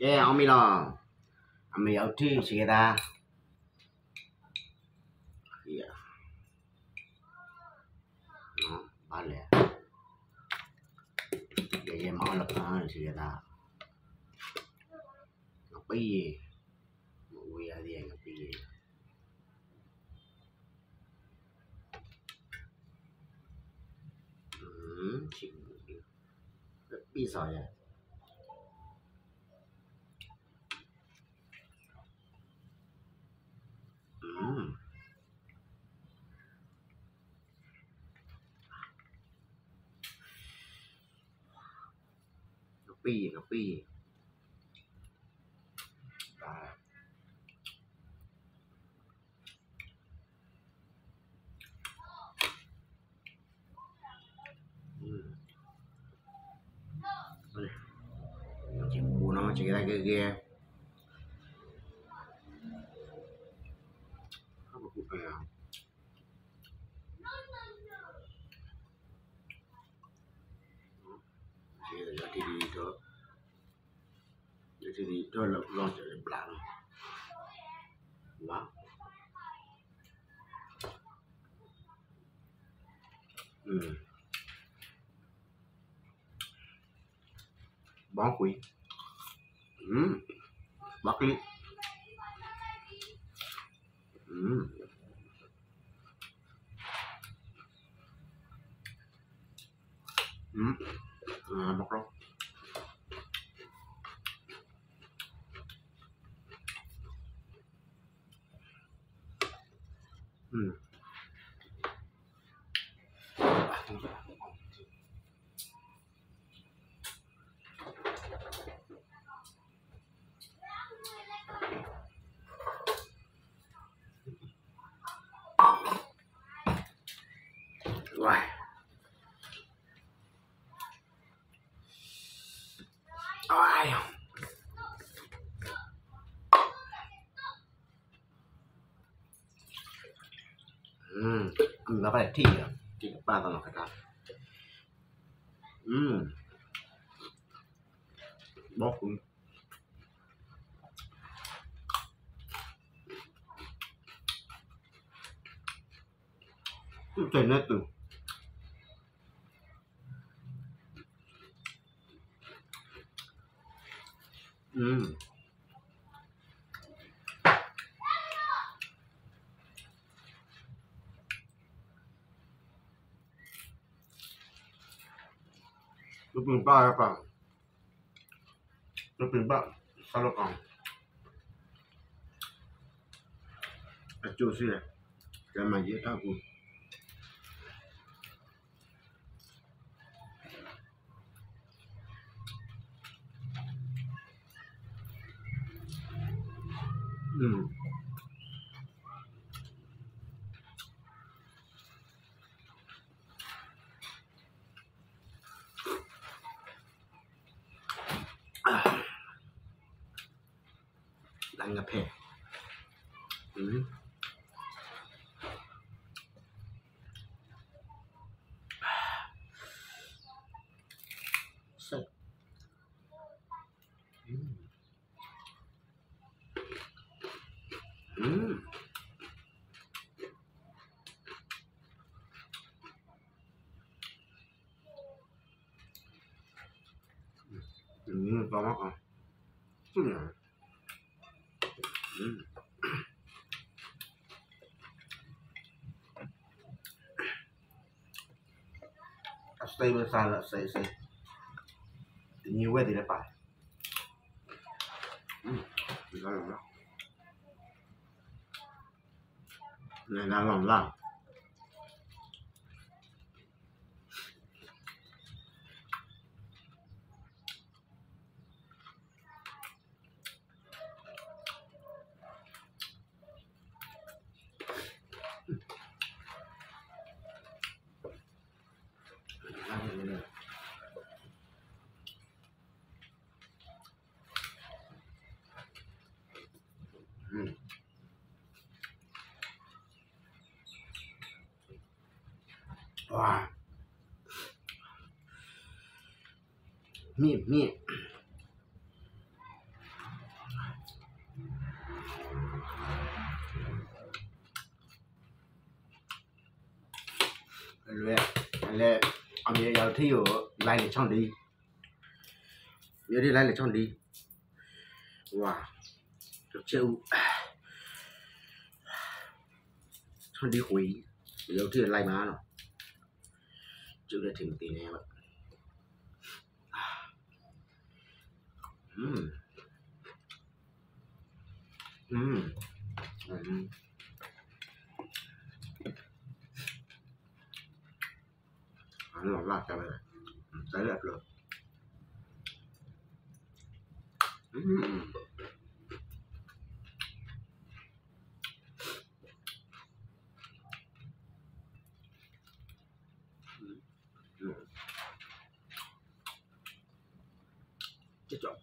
cái ông mi lo ông mi ở trên xe ta. Dạ nó ba lẻ. Để em mở lập nó xe ta. Gì? Nó bí nó bí à. Ừ. Mua nó chỉ cái cái ghe không có cụ phải không à? Là ra thì đi thôi thì đi thôi là lo cho em làm quá ừ bó quý ừ bắt đi ừ ừ à, bóc đâu ừ rồi Ai. Ừ, ăn nó phải thi à? Thì ba tao nó phải cả. Ừ. Bóc cũng. Cứ trên hết từ. Ừ. Lúc mình ba các bạn. Tôi bình ba, Sao nó còn? Ở chỗ xí này, Cái mà dễ thao cùng Ừ. À. Đang ngập hè. Ừ. Sạch. Ừ. Ừ. Ừ, to mắt à. Chứ nhỉ? Ừ. Stay bên xa là stay stay. Tự nhiên quay thì lại phải. Ừ. Đó là đó. này là lòng lòng Mm. 哇，面面。lẹ lẹ ông ấy giờ thi ở lại để chọn đi. Giờ đi lại để chọn đi. Wow. Được chịu chọn đi hủy giờ thi lại má rồi trước đây thì một tí nè em ạ Mm. Mm. Mm. Nó lọt lọt cho bạn này Tới đẹp luôn Mm. Chết rồi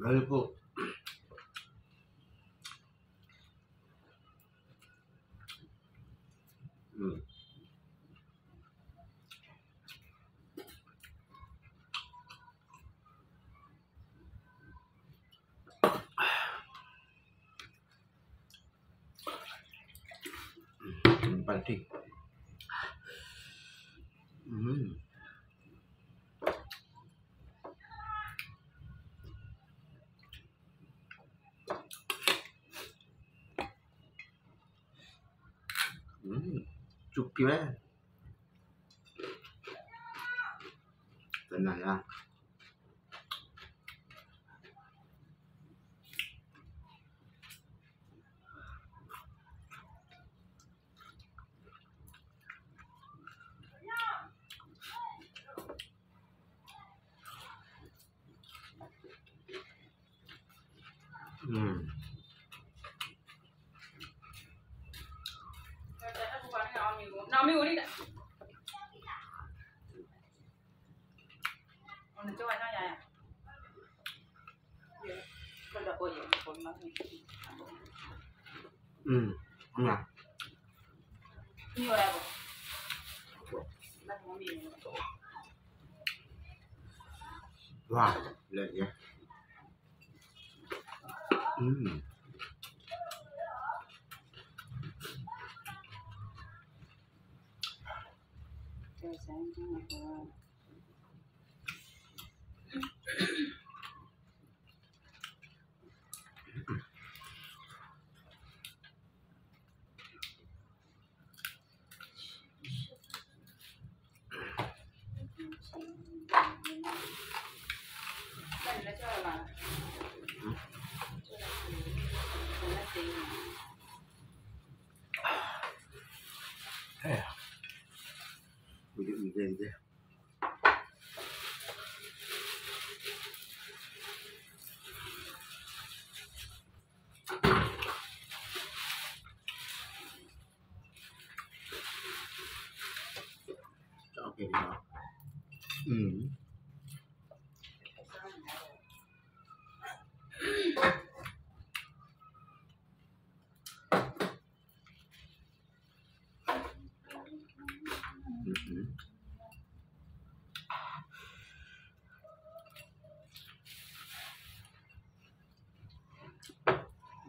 那就不。嗯，嗯，半天。Chục kia. Lần này à. 나미 우리 오늘 좋아하냐? 예. 그러다 보니 본만 Ừm. Không nào. 이거라고. 나 몸이 Wow, 前几天的。对，对，嗯。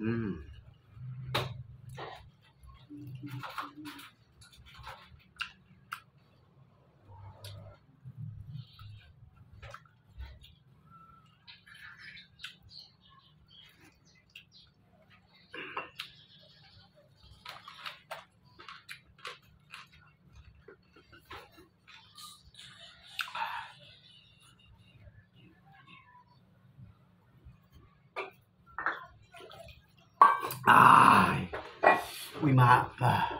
嗯。we might. Uh,